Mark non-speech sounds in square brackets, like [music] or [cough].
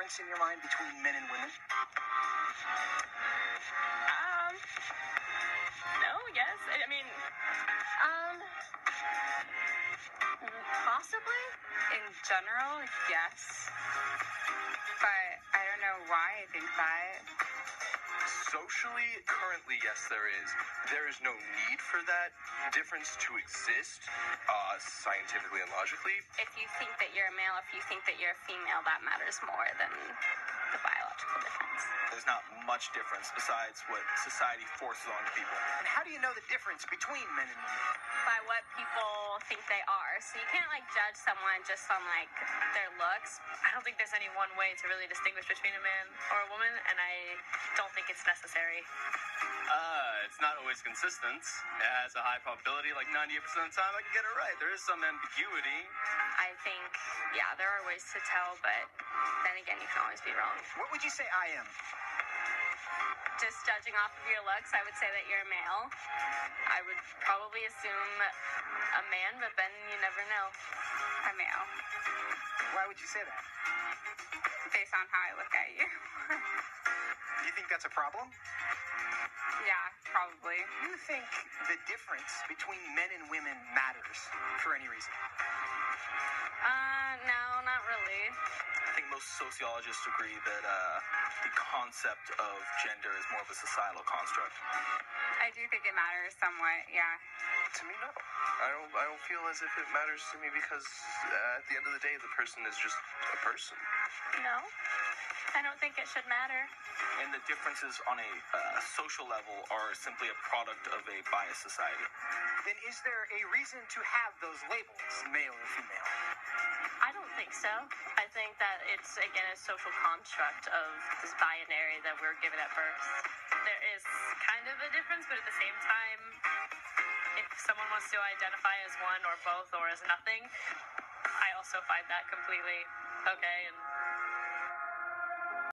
difference in your mind between men and women? Um, no, yes. I I mean, um, possibly. In general, yes. But I don't know why I think that. Socially, currently, yes, there is. There is no need for that difference to exist, uh, scientifically and logically. If you think that you're a male, if you think that you're a female, that matters more than the biological difference. There's not much difference besides what society forces on people. And how do you know the difference between men and women? By what people think they are. So you can't like judge someone just on like their looks. I don't think there's any one way to really distinguish between a man or a woman, and I don't think it's necessary. Uh, it's not always consistent. It has a high probability, like 98% of the time I can get it right. There is some ambiguity. I think, yeah, there are ways to tell, but then again, you can always be wrong. What would you say I am? Just judging off of your looks, I would say that you're a male. I would probably assume a man, but then you never know. A male, Why would you say that? based on how I look at you. [laughs] Do think that's a problem? yeah, probably. You think the difference between men and women matters for any reason? Uh, no, not really. I think most sociologists agree that uh, the concept of gender is more of a societal construct. I do think it matters somewhat, yeah. To me, no. I don't. I don't feel as if it matters to me because uh, at the end of the day, the person is just a person. No, I don't think it should matter. And the differences on a uh, social level are simply a product of a biased society. Then is there a reason to have those labels, male or female? I don't think so. I think that it's again a social construct of this binary that we're given at birth. There is kind of a difference, but at the same time, if someone wants to identify as one or both or as nothing, I also find that completely okay and